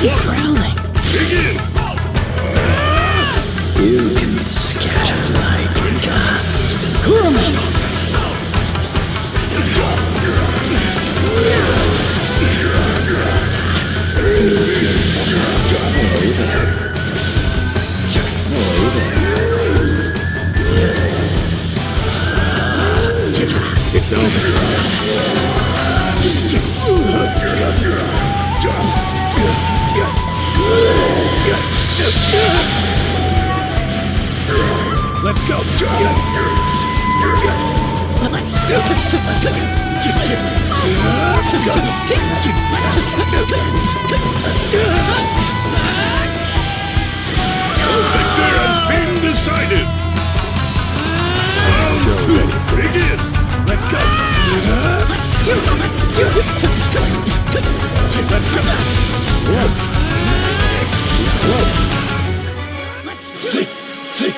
He's growling. Begin! You can scatter like dust. Kuroman! It's Let's go. Let's do Victor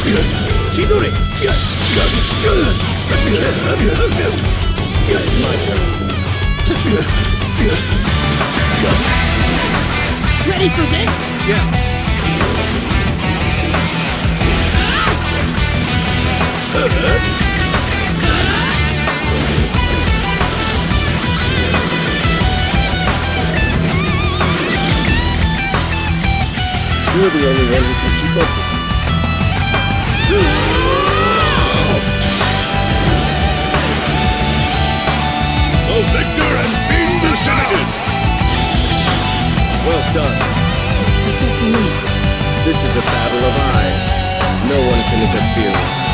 Chidori. It's my turn. Ready for this? Yeah. You're the only one who can keep up with me. The victor has been decided. Well done. That's it me. This is a battle of eyes. No one can interfere with